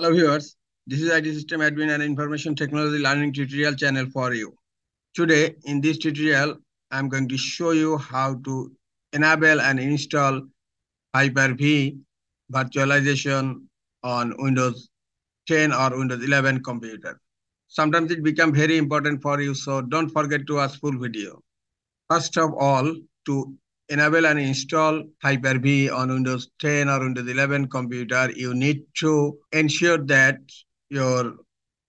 Hello viewers, this is IT System Admin and Information Technology Learning tutorial channel for you. Today in this tutorial, I'm going to show you how to enable and install Hyper-V virtualization on Windows 10 or Windows 11 computer. Sometimes it becomes very important for you, so don't forget to watch full video. First of all, to enable and install Hyper-V on Windows 10 or Windows 11 computer, you need to ensure that your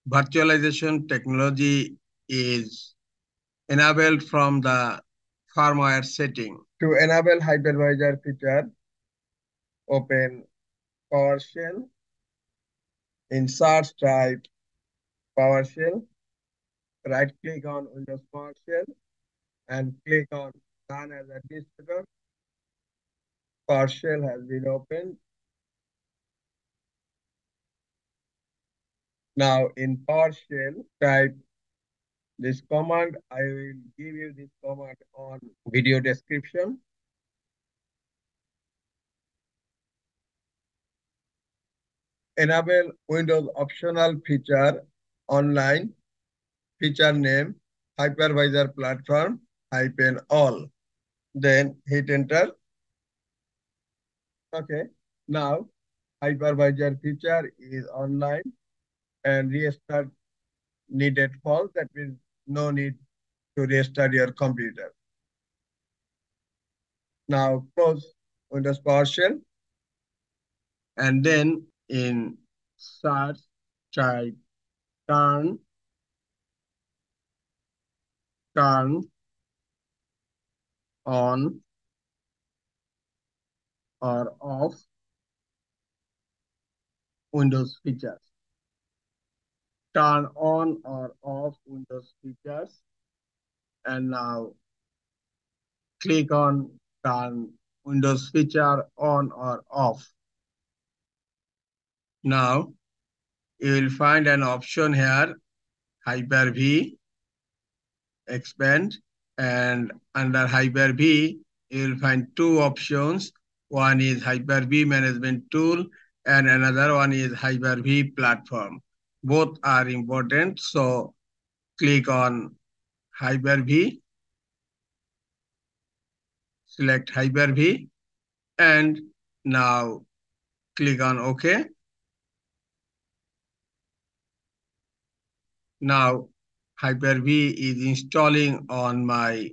virtualization technology is enabled from the firmware setting. To enable hypervisor feature, open PowerShell. insert type PowerShell. Right click on Windows PowerShell and click on Run as administrator. PowerShell has been opened. Now in PowerShell type this command. I will give you this command on video description. Enable Windows optional feature online feature name hypervisor platform hyphen all. Then hit enter. Okay. Now hypervisor feature is online and restart needed false. That means no need to restart your computer. Now close Windows PowerShell. And then in search type turn turn on or off Windows features. Turn on or off Windows features. And now click on turn Windows feature on or off. Now you will find an option here, Hyper-V, expand and under Hyper-V, you will find two options. One is Hyper-V management tool and another one is Hyper-V platform. Both are important. So click on Hyper-V, select Hyper-V, and now click on OK. Now Hyper-V is installing on my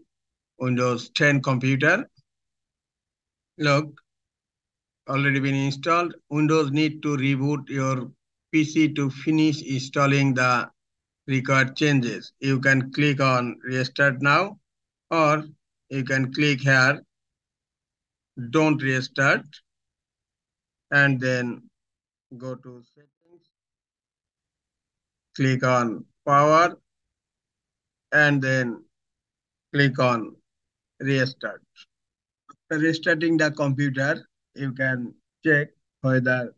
Windows 10 computer. Look, already been installed. Windows need to reboot your PC to finish installing the required changes. You can click on restart now or you can click here, don't restart and then go to settings, click on power and then click on restart. After restarting the computer, you can check whether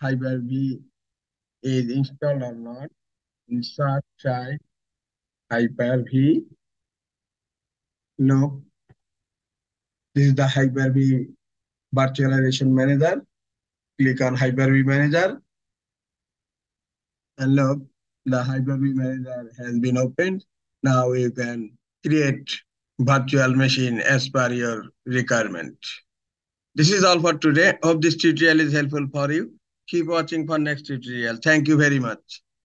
Hyper-V is installed or not. Insert type Hyper-V. No. this is the Hyper-V virtualization manager. Click on Hyper-V manager. And look, the Hyper-V manager has been opened. Now you can create virtual machine as per your requirement. This is all for today. Hope this tutorial is helpful for you. Keep watching for next tutorial. Thank you very much.